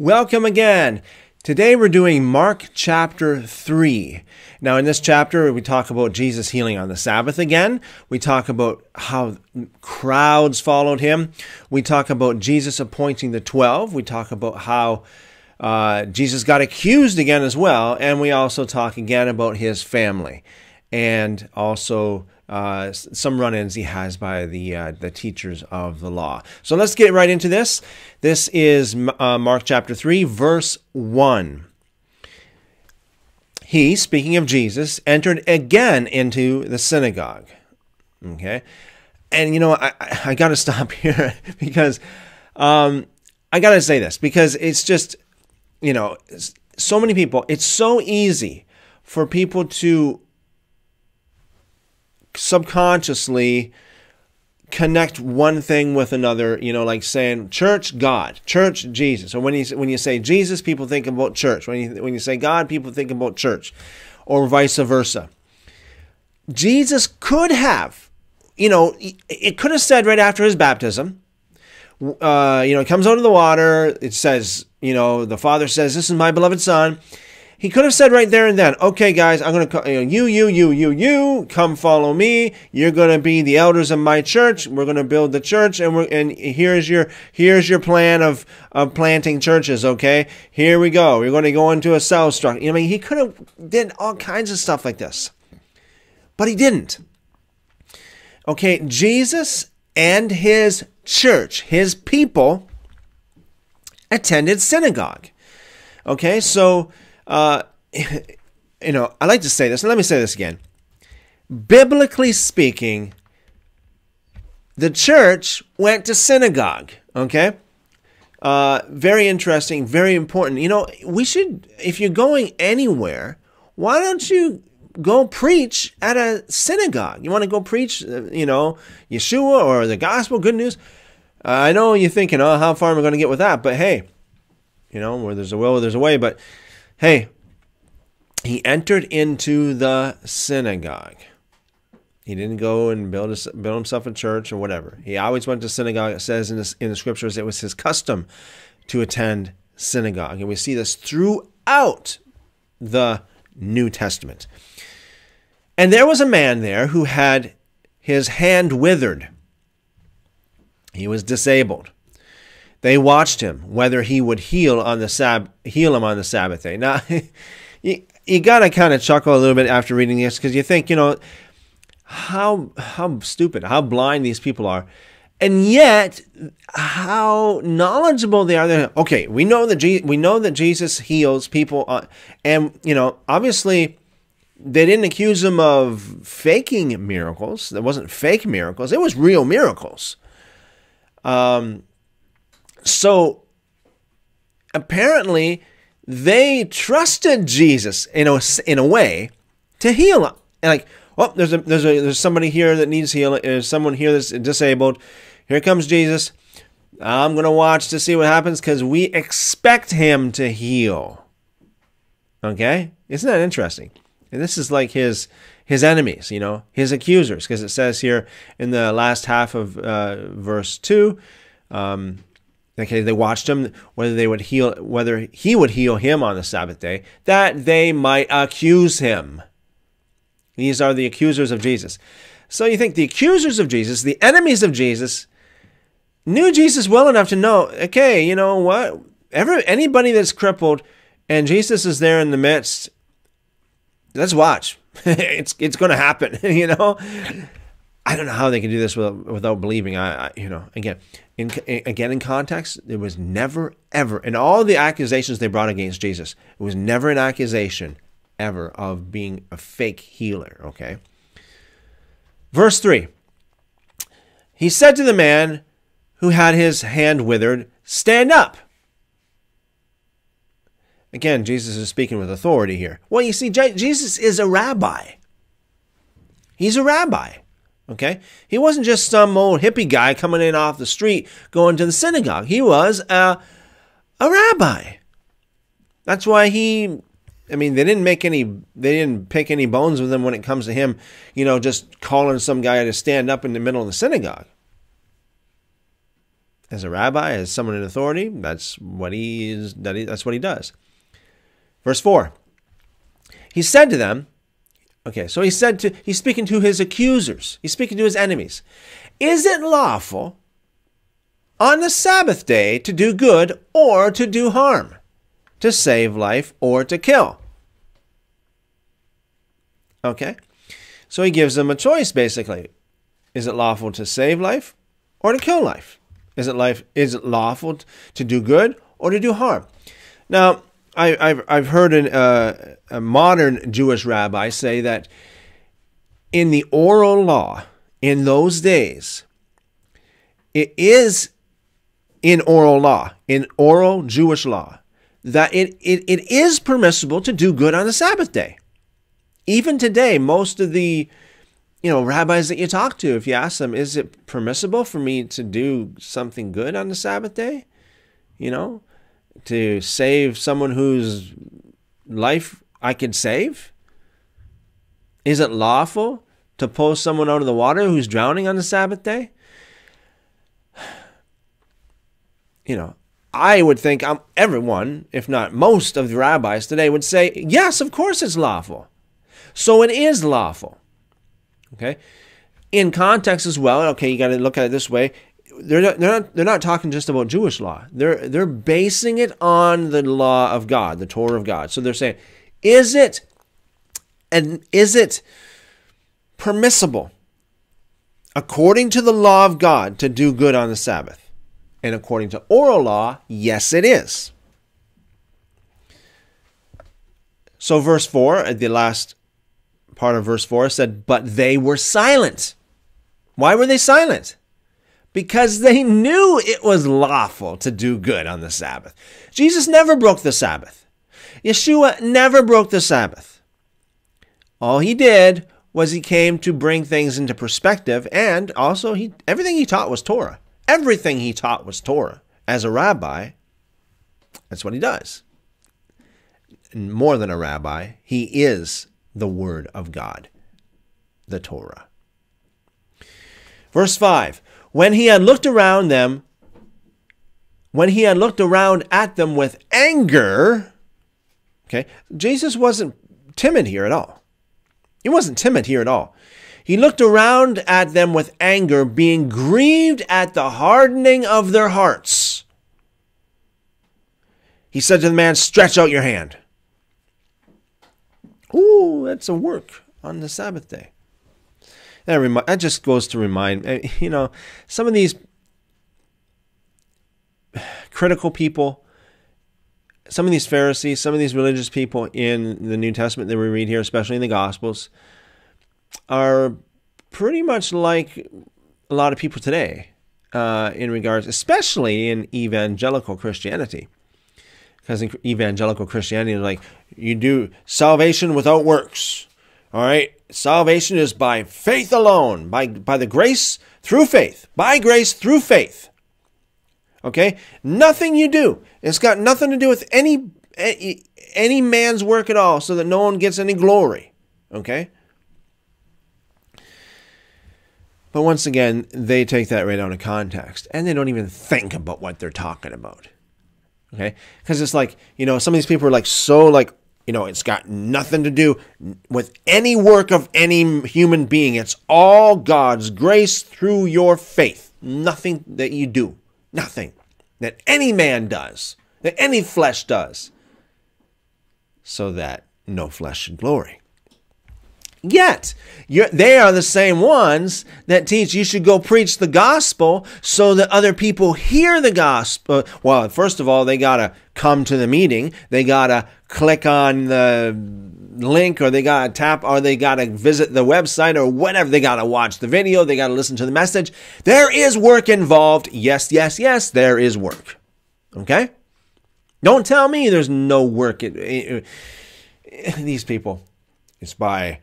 Welcome again. Today we're doing Mark chapter 3. Now, in this chapter, we talk about Jesus healing on the Sabbath again. We talk about how crowds followed him. We talk about Jesus appointing the 12. We talk about how uh, Jesus got accused again as well. And we also talk again about his family and also uh, some run-ins he has by the uh, the teachers of the law. So let's get right into this. This is uh, Mark chapter three, verse one. He, speaking of Jesus, entered again into the synagogue. Okay, and you know I I, got to stop here because um, I got to say this because it's just you know so many people. It's so easy for people to subconsciously connect one thing with another, you know, like saying church, God, church, Jesus. Or when you when you say Jesus, people think about church. When you when you say God, people think about church, or vice versa. Jesus could have, you know, it could have said right after his baptism, uh, you know, it comes out of the water. It says, you know, the Father says, "This is my beloved Son." He could have said right there and then, okay, guys, I'm going to, you, know, you, you, you, you, you, come follow me. You're going to be the elders of my church. We're going to build the church and we're, and here's your, here's your plan of, of planting churches. Okay. Here we go. We're going to go into a cell structure. You know, I mean, he could have did all kinds of stuff like this, but he didn't. Okay. Jesus and his church, his people attended synagogue. Okay. So, uh, you know, I like to say this, and let me say this again. Biblically speaking, the church went to synagogue, okay? Uh, very interesting, very important. You know, we should, if you're going anywhere, why don't you go preach at a synagogue? You want to go preach, uh, you know, Yeshua or the gospel, good news? Uh, I know you're thinking, oh, how far am I going to get with that? But hey, you know, where there's a will, there's a way. But hey, he entered into the synagogue. He didn't go and build, a, build himself a church or whatever. He always went to synagogue. It says in, this, in the scriptures it was his custom to attend synagogue. And we see this throughout the New Testament. And there was a man there who had his hand withered. He was disabled. They watched him whether he would heal on the sab heal him on the Sabbath day. Now, you, you got to kind of chuckle a little bit after reading this because you think, you know, how how stupid, how blind these people are, and yet how knowledgeable they are. They're, okay, we know that Je- we know that Jesus heals people, uh, and you know, obviously. They didn't accuse him of faking miracles. There wasn't fake miracles. It was real miracles. Um, so apparently, they trusted Jesus in a, in a way to heal them. And like, well, there's a there's a there's somebody here that needs healing. There's someone here that's disabled. Here comes Jesus. I'm gonna watch to see what happens because we expect him to heal. Okay, isn't that interesting? And this is like his his enemies, you know, his accusers, because it says here in the last half of uh, verse two. Um, Okay, they watched him whether they would heal whether he would heal him on the Sabbath day, that they might accuse him. These are the accusers of Jesus. So you think the accusers of Jesus, the enemies of Jesus, knew Jesus well enough to know, okay, you know what? Ever anybody that's crippled and Jesus is there in the midst, let's watch. it's it's going to happen, you know? I don't know how they can do this without, without believing. I, I, you know, again, in, again in context, there was never ever in all the accusations they brought against Jesus, it was never an accusation ever of being a fake healer. Okay. Verse three. He said to the man who had his hand withered, "Stand up." Again, Jesus is speaking with authority here. Well, you see, Jesus is a rabbi. He's a rabbi. Okay? He wasn't just some old hippie guy coming in off the street going to the synagogue. He was a, a rabbi. That's why he I mean, they didn't make any they didn't pick any bones with him when it comes to him, you know, just calling some guy to stand up in the middle of the synagogue. As a rabbi, as someone in authority, that's what he is. That he, that's what he does. Verse four. He said to them, Okay, so he said to he's speaking to his accusers. He's speaking to his enemies. Is it lawful on the Sabbath day to do good or to do harm, to save life or to kill? Okay? So he gives them a choice basically. Is it lawful to save life or to kill life? Is it life is it lawful to do good or to do harm? Now, I, have I've heard an, uh, a modern Jewish rabbi say that in the oral law in those days, it is in oral law, in oral Jewish law, that it, it, it is permissible to do good on the Sabbath day. Even today, most of the you know rabbis that you talk to, if you ask them, is it permissible for me to do something good on the Sabbath day? You know, to save someone whose life I can save? Is it lawful to pull someone out of the water who's drowning on the Sabbath day? You know, I would think um, everyone, if not most of the rabbis today, would say, yes, of course it's lawful. So it is lawful. Okay? In context as well, okay, you got to look at it this way they're not, they're not they're not talking just about Jewish law. They're they're basing it on the law of God, the Torah of God. So they're saying, is it and is it permissible according to the law of God to do good on the Sabbath? And according to oral law, yes it is. So verse 4, at the last part of verse 4 said, "But they were silent." Why were they silent? Because they knew it was lawful to do good on the Sabbath. Jesus never broke the Sabbath. Yeshua never broke the Sabbath. All he did was he came to bring things into perspective and also he everything he taught was Torah. Everything he taught was Torah. As a rabbi, that's what he does. More than a rabbi, he is the word of God, the Torah. Verse 5 when he had looked around them, when he had looked around at them with anger, okay, Jesus wasn't timid here at all. He wasn't timid here at all. He looked around at them with anger, being grieved at the hardening of their hearts. He said to the man, Stretch out your hand. Ooh, that's a work on the Sabbath day. That, remi- that just goes to remind, eh, you know, some of these critical people, some of these Pharisees, some of these religious people in the New Testament that we read here, especially in the Gospels, are pretty much like a lot of people today uh, in regards, especially in evangelical Christianity. Because in evangelical Christianity, like you do salvation without works. All right. Salvation is by faith alone, by, by the grace through faith, by grace through faith. Okay? Nothing you do. It's got nothing to do with any, any man's work at all, so that no one gets any glory. Okay? But once again, they take that right out of context and they don't even think about what they're talking about. Okay? Because it's like, you know, some of these people are like so like you know, it's got nothing to do with any work of any human being. It's all God's grace through your faith. Nothing that you do, nothing that any man does, that any flesh does, so that no flesh should glory. Yet, they are the same ones that teach you should go preach the gospel so that other people hear the gospel. Well, first of all, they got to come to the meeting. They got to click on the link or they got to tap or they got to visit the website or whatever. They got to watch the video. They got to listen to the message. There is work involved. Yes, yes, yes, there is work. Okay? Don't tell me there's no work. These people, it's by,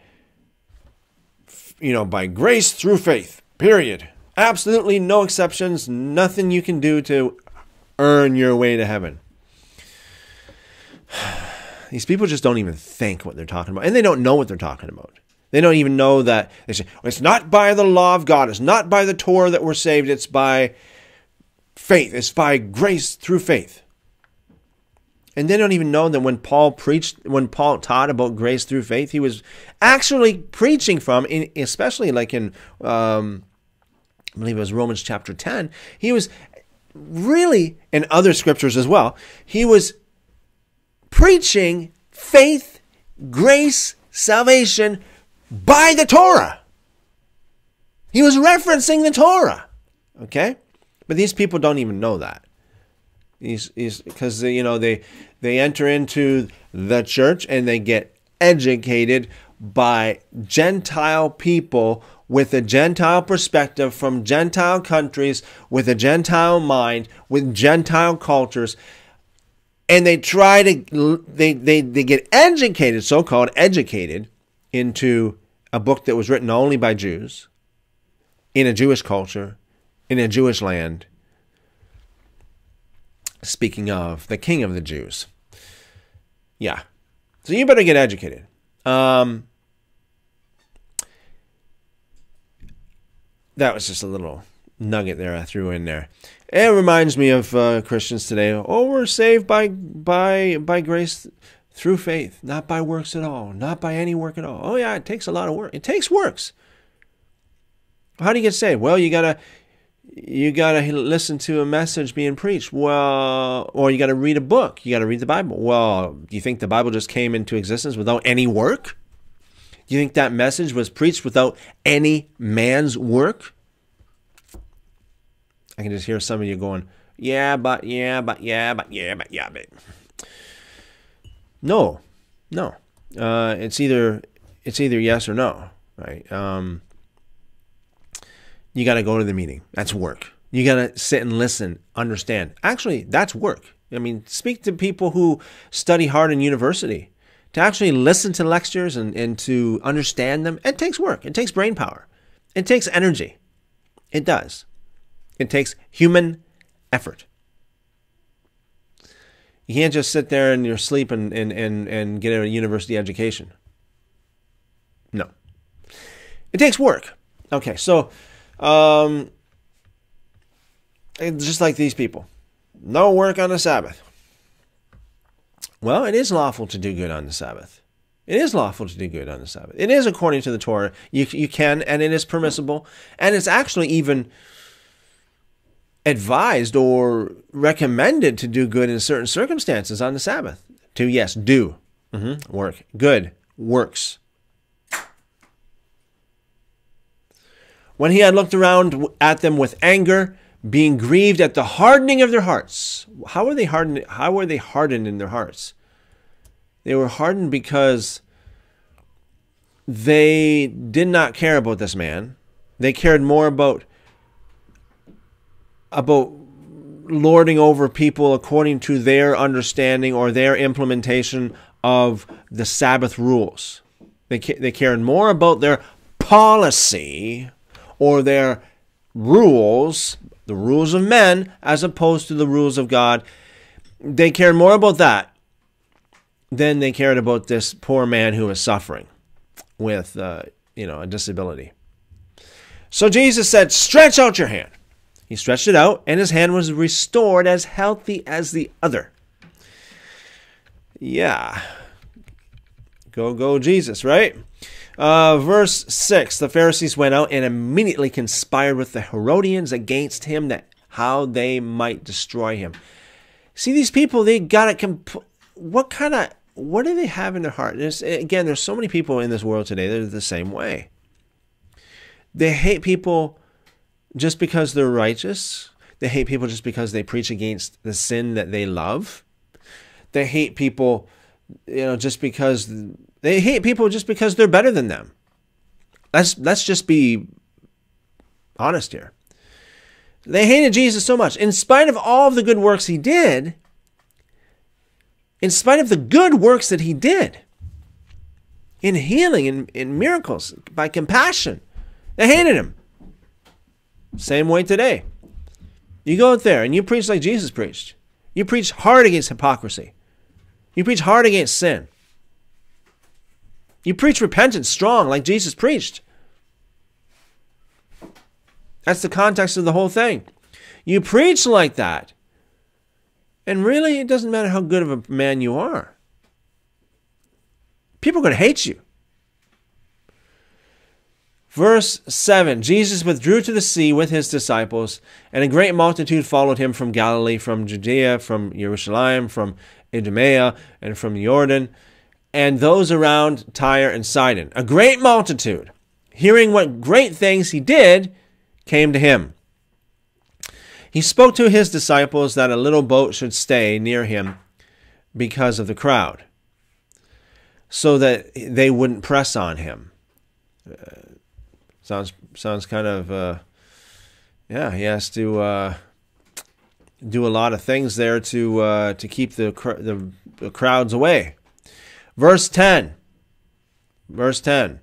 you know, by grace through faith, period. Absolutely no exceptions. Nothing you can do to earn your way to heaven. These people just don't even think what they're talking about, and they don't know what they're talking about. They don't even know that they say it's not by the law of God, it's not by the Torah that we're saved, it's by faith. It's by grace through faith. And they don't even know that when Paul preached, when Paul taught about grace through faith, he was actually preaching from, in, especially like in, um, I believe it was Romans chapter 10, he was really, in other scriptures as well, he was preaching faith, grace, salvation by the Torah. He was referencing the Torah. Okay? But these people don't even know that. Because you know they they enter into the church and they get educated by Gentile people with a Gentile perspective from Gentile countries, with a Gentile mind, with Gentile cultures. And they try to, they, they, they get educated, so called educated, into a book that was written only by Jews, in a Jewish culture, in a Jewish land. Speaking of the king of the Jews. Yeah. So you better get educated. Um, that was just a little nugget there I threw in there. It reminds me of uh, Christians today. Oh, we're saved by by by grace through faith, not by works at all, not by any work at all. Oh yeah, it takes a lot of work. It takes works. How do you get saved? Well, you gotta you gotta listen to a message being preached. Well, or you gotta read a book. You gotta read the Bible. Well, do you think the Bible just came into existence without any work? Do you think that message was preached without any man's work? I can just hear some of you going, yeah, but, yeah, but, yeah, but, yeah, but, yeah, but. No, no. Uh, it's either it's either yes or no, right? Um, you got to go to the meeting. That's work. You got to sit and listen, understand. Actually, that's work. I mean, speak to people who study hard in university to actually listen to lectures and, and to understand them, it takes work. It takes brain power. It takes energy. It does. It takes human effort. You can't just sit there in your sleep and, and, and, and get a university education. No. It takes work. Okay, so um, just like these people, no work on the Sabbath. Well, it is lawful to do good on the Sabbath. It is lawful to do good on the Sabbath. It is according to the Torah. You, you can, and it is permissible. And it's actually even advised or recommended to do good in certain circumstances on the Sabbath. To, yes, do. Mm-hmm. Work. Good. Works. When he had looked around at them with anger, being grieved at the hardening of their hearts. How were they hardened? How were they hardened in their hearts? They were hardened because they did not care about this man. They cared more about about lording over people according to their understanding or their implementation of the Sabbath rules. They they cared more about their policy or their rules the rules of men as opposed to the rules of God. They cared more about that than they cared about this poor man who was suffering with, uh, you know, a disability. So Jesus said, "Stretch out your hand." He stretched it out, and his hand was restored as healthy as the other. Yeah. Go, go, Jesus, right? Uh, verse 6 The Pharisees went out and immediately conspired with the Herodians against him that how they might destroy him. See, these people, they got it. Comp- what kind of, what do they have in their heart? There's, again, there's so many people in this world today that are the same way. They hate people just because they're righteous. They hate people just because they preach against the sin that they love. They hate people, you know, just because they hate people just because they're better than them. Let's let's just be honest here. They hated Jesus so much. In spite of all of the good works he did, in spite of the good works that he did, in healing, in, in miracles, by compassion, they hated him. Same way today. You go out there and you preach like Jesus preached. You preach hard against hypocrisy. You preach hard against sin. You preach repentance strong, like Jesus preached. That's the context of the whole thing. You preach like that. And really, it doesn't matter how good of a man you are. People are going to hate you. Verse 7 Jesus withdrew to the sea with his disciples, and a great multitude followed him from Galilee, from Judea, from Jerusalem, from Idumea, and from Jordan, and those around Tyre and Sidon. A great multitude, hearing what great things he did, came to him. He spoke to his disciples that a little boat should stay near him because of the crowd, so that they wouldn't press on him. Uh, Sounds sounds kind of uh, yeah. He has to uh, do a lot of things there to uh, to keep the, the the crowds away. Verse ten. Verse ten.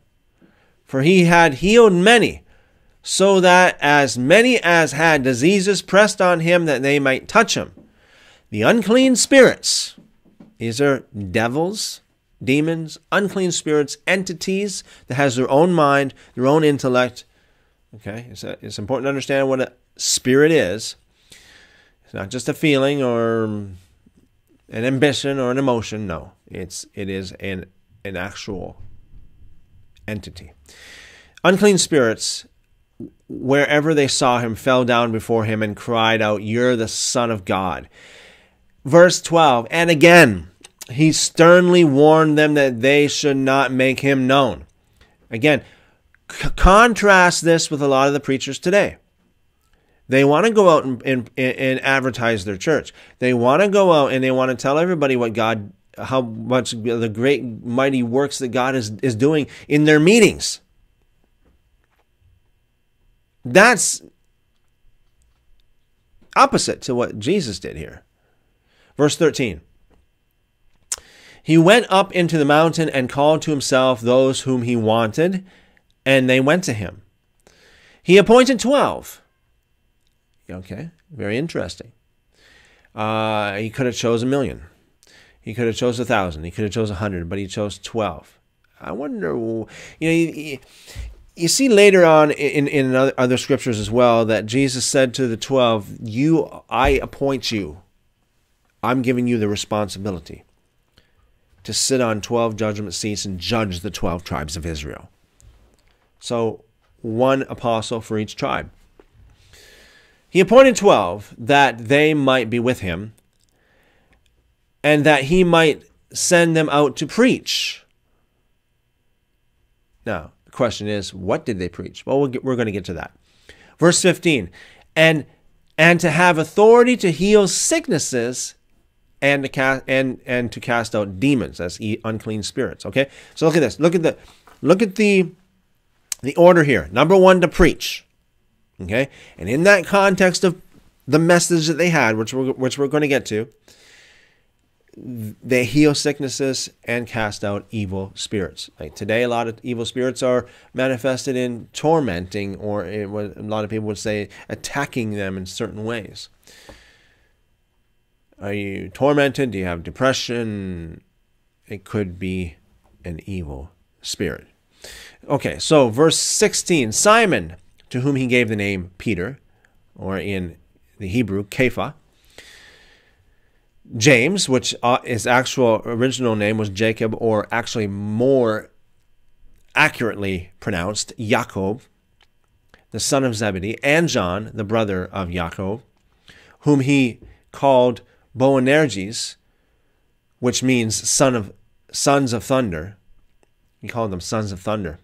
For he had healed many, so that as many as had diseases pressed on him that they might touch him. The unclean spirits, these are devils, demons, unclean spirits, entities that has their own mind, their own intellect. Okay, it's, a, it's important to understand what a spirit is. It's not just a feeling or an ambition or an emotion. No, it's it is an an actual entity. Unclean spirits, wherever they saw him, fell down before him and cried out, "You're the Son of God." Verse twelve, and again he sternly warned them that they should not make him known. Again, c- contrast this with a lot of the preachers today. They want to go out and, and, and advertise their church. They want to go out and they want to tell everybody what God, how much the great, mighty works that God is, is doing in their meetings. That's opposite to what Jesus did here. Verse 13. He went up into the mountain and called to himself those whom he wanted, and they went to him. He appointed twelve. Okay, very interesting. Uh, he could have chose a million. He could have chose a thousand. He could have chose a hundred, but he chose twelve. I wonder, you know, you, you see later on in in other, scriptures as well that Jesus said to the twelve, "You, I appoint you. I'm giving you the responsibility." to sit on 12 judgment seats and judge the 12 tribes of Israel. So, one apostle for each tribe. He appointed 12 that they might be with him and that he might send them out to preach. Now, the question is, what did they preach? Well, we're going to get to that. Verse 15, and and to have authority to heal sicknesses and to cast and and to cast out demons as unclean spirits. Okay, so look at this. Look at the look at the the order here. Number one, to preach. Okay, and in that context of the message that they had, which we're which we're going to get to, they heal sicknesses and cast out evil spirits. Like today, a lot of evil spirits are manifested in tormenting, or a lot of people would say attacking them in certain ways. Are you tormented? Do you have depression? It could be an evil spirit. Okay, so verse 16 Simon, to whom he gave the name Peter, or in the Hebrew, Kepha. James, which uh, his actual original name was Jacob, or actually more accurately pronounced, Jacob, the son of Zebedee, and John, the brother of Jacob, whom he called Boanerges, which means son of sons of thunder. He called them sons of thunder.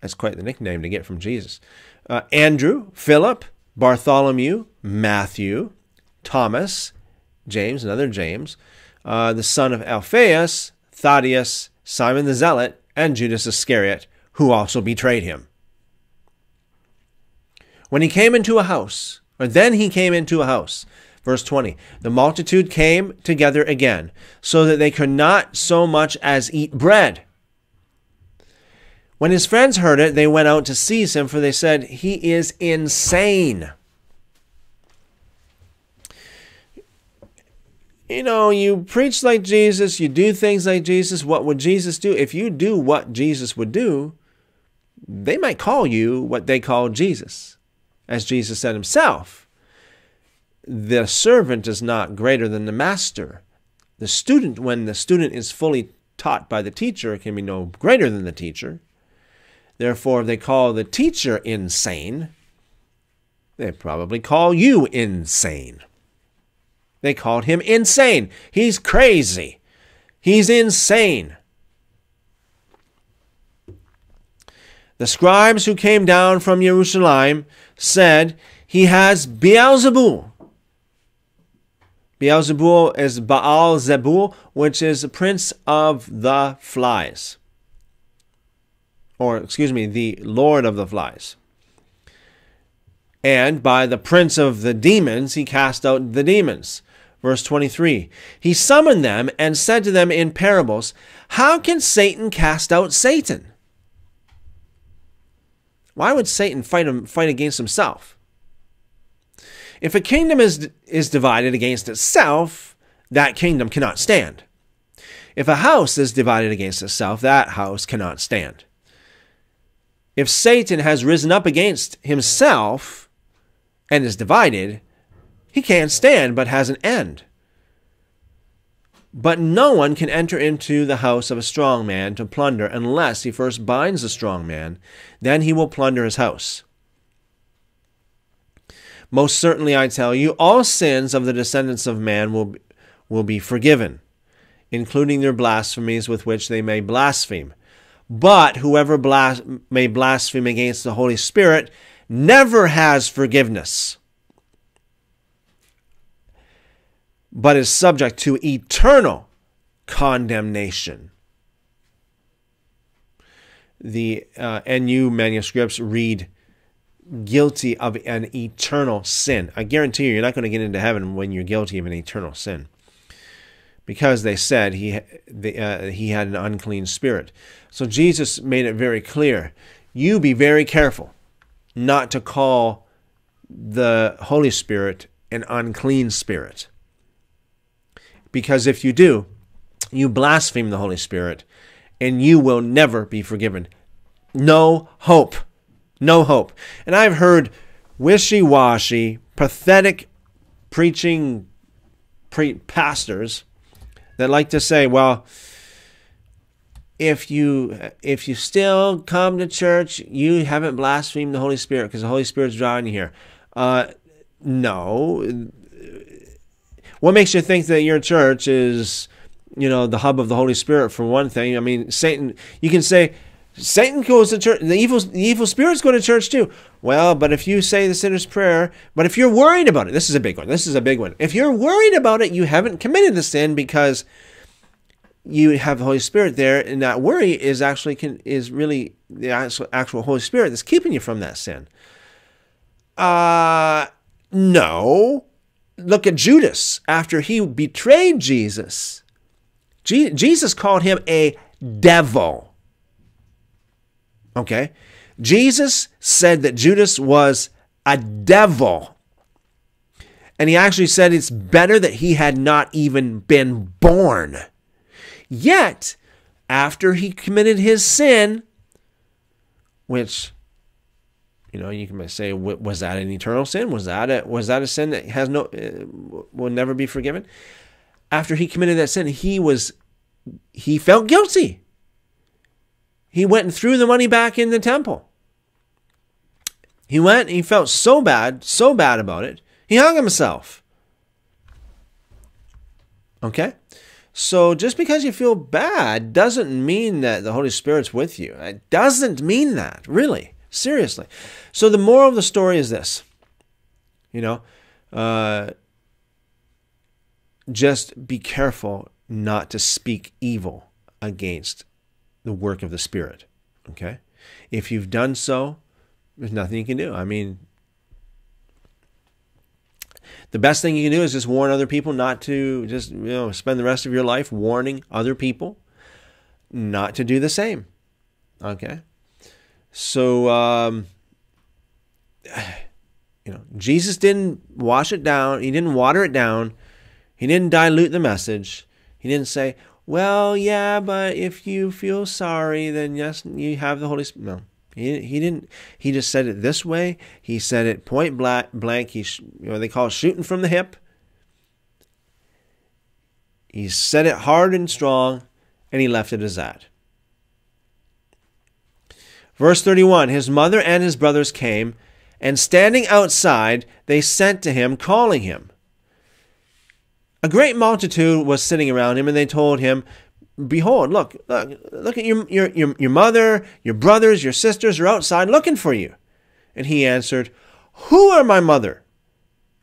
That's quite the nickname to get from Jesus. Uh, Andrew, Philip, Bartholomew, Matthew, Thomas, James, another James, uh, the son of Alphaeus, Thaddeus, Simon the Zealot, and Judas Iscariot, who also betrayed him. When he came into a house, or then he came into a house. Verse 20 The multitude came together again, so that they could not so much as eat bread. When his friends heard it, they went out to seize him, for they said, He is insane. You know, you preach like Jesus, you do things like Jesus. What would Jesus do? If you do what Jesus would do, they might call you what they call Jesus as Jesus said himself, the servant is not greater than the master. The student, when the student is fully taught by the teacher, can be no greater than the teacher. Therefore, if they call the teacher insane, they probably call you insane. They called him insane. He's crazy. He's insane. The scribes who came down from Jerusalem said, He has Beelzebul. Beelzebul is Baal Zebul, which is the prince of the flies. Or, excuse me, the lord of the flies. And by the prince of the demons, he cast out the demons. Verse 23 He summoned them and said to them in parables, How can Satan cast out Satan? Why would Satan fight, him, fight against himself? If a kingdom is, is divided against itself, that kingdom cannot stand. If a house is divided against itself, that house cannot stand. If Satan has risen up against himself and is divided, he can't stand but has an end. But no one can enter into the house of a strong man to plunder unless he first binds the strong man. Then he will plunder his house. Most certainly, I tell you, all sins of the descendants of man will, will be forgiven, including their blasphemies with which they may blaspheme. But whoever blas- may blaspheme against the Holy Spirit never has forgiveness but is subject to eternal condemnation. The uh, NU manuscripts read guilty of an eternal sin. I guarantee you, you're not going to get into heaven when you're guilty of an eternal sin. Because they said he, uh, he had an unclean spirit. So Jesus made it very clear you be very careful not to call the Holy Spirit an unclean spirit. Because if you do, you blaspheme the Holy Spirit and you will never be forgiven. No hope. No hope. And I've heard wishy washy, pathetic preaching pre- pastors that like to say, well, if you if you still come to church, you haven't blasphemed the Holy Spirit because the Holy Spirit's drawing you here. Uh, no, what makes you think that your church is, you know, the hub of the Holy Spirit for one thing? I mean, Satan, you can say, Satan goes to church. The evil, the evil spirits go to church too. Well, but if you say the sinner's prayer, but if you're worried about it, this is a big one. This is a big one. If you're worried about it, you haven't committed the sin because you have the Holy Spirit there, and that worry is actually can, is really the actual, actual Holy Spirit that's keeping you from that sin. Uh no look at Judas after he betrayed Jesus. Je- Jesus called him a devil. Okay? Jesus said that Judas was a devil. And he actually said it's better that he had not even been born. Yet, after he committed his sin, which you know, you can say, was that an eternal sin? Was that a, was that a sin that has no uh, will never be forgiven? After he committed that sin, he was he felt guilty. He went and threw the money back in the temple. He went he felt so bad, so bad about it, he hung himself. Okay? So just because you feel bad doesn't mean that the Holy Spirit's with you. It doesn't mean that, really. Seriously. So the moral of the story is this. You know, uh, just be careful not to speak evil against the work of the Spirit. Okay? If you've done so, there's nothing you can do. I mean, the best thing you can do is just warn other people not to just, you know, spend the rest of your life warning other people not to do the same. Okay? So, um, you know, Jesus didn't wash it down. He didn't water it down. He didn't dilute the message. He didn't say, well, yeah, but if you feel sorry, then yes, you have the Holy Spirit. No, He, he didn't. He just said it this way. He said it point blank. blank. He, you know, they call it shooting from the hip. He said it hard and strong, and he left it as that. Verse 31 His mother and his brothers came, and standing outside, they sent to him, calling him. A great multitude was sitting around him, and they told him, Behold, look, look, look at your, your, your, your mother, your brothers, your sisters are outside looking for you. And he answered, Who are my mother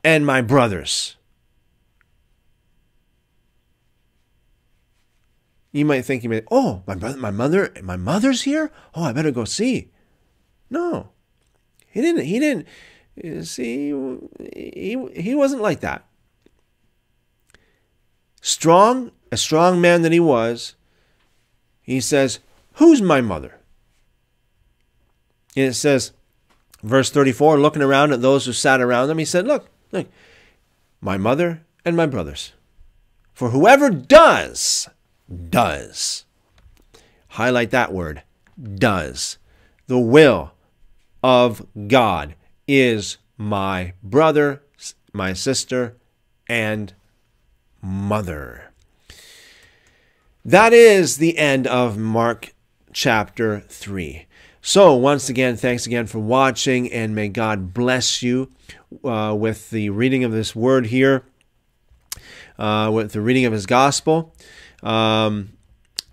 and my brothers? You might think you may, oh, my brother, my mother, my mother's here. Oh, I better go see. No, he didn't. He didn't. See, he he wasn't like that. Strong, a strong man that he was, he says, "Who's my mother?" And it says, verse thirty-four, looking around at those who sat around him, he said, "Look, look, my mother and my brothers. For whoever does." does. Highlight that word does. The will of God is my brother, my sister, and mother. That is the end of Mark chapter 3. So, once again, thanks again for watching, and may God bless you uh, with the reading of this word here, uh, with the reading of His gospel. Um,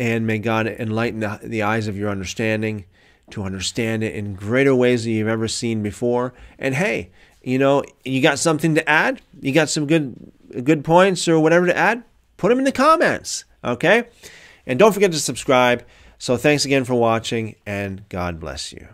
and may God enlighten the, the eyes of your understanding to understand it in greater ways than you've ever seen before. And hey, you know, you got something to add? You got some good good points or whatever to add? Put them in the comments, okay? And don't forget to subscribe. So thanks again for watching and God bless you.